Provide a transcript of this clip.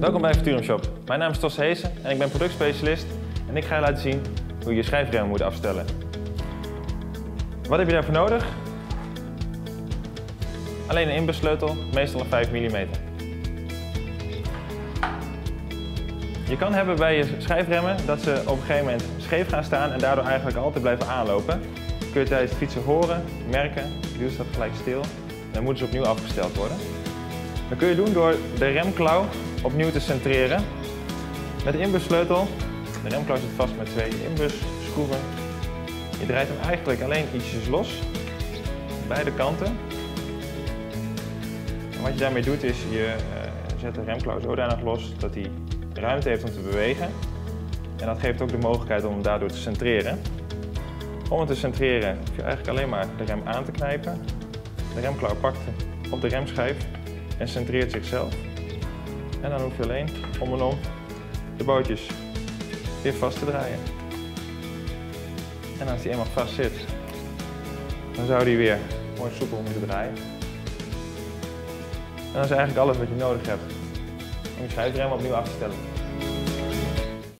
Welkom bij Futurum Shop. Mijn naam is Tos Heesen en ik ben productspecialist en ik ga je laten zien hoe je je schijfremmen moet afstellen. Wat heb je daarvoor nodig? Alleen een inbussleutel, meestal een 5 mm. Je kan hebben bij je schijfremmen dat ze op een gegeven moment scheef gaan staan en daardoor eigenlijk altijd blijven aanlopen. Dat kun je tijdens het fietsen horen, merken, de staat gelijk stil en dan moeten ze opnieuw afgesteld worden. Dat kun je doen door de remklauw opnieuw te centreren. Met de inbussleutel, de remklauw zit vast met twee inbusschroeven. Je draait hem eigenlijk alleen ietsjes los, beide kanten. En wat je daarmee doet is, je uh, zet de remklauw zodanig los dat hij ruimte heeft om te bewegen. En dat geeft ook de mogelijkheid om hem daardoor te centreren. Om het te centreren hoef je eigenlijk alleen maar de rem aan te knijpen. De remklauw pakt op de remschijf en centreert zichzelf. En dan hoef je alleen om en om de bootjes weer vast te draaien. En als die eenmaal vast zit, dan zou die weer mooi soepel moeten draaien. En dat is eigenlijk alles wat je nodig hebt om je schijfrem opnieuw af te stellen.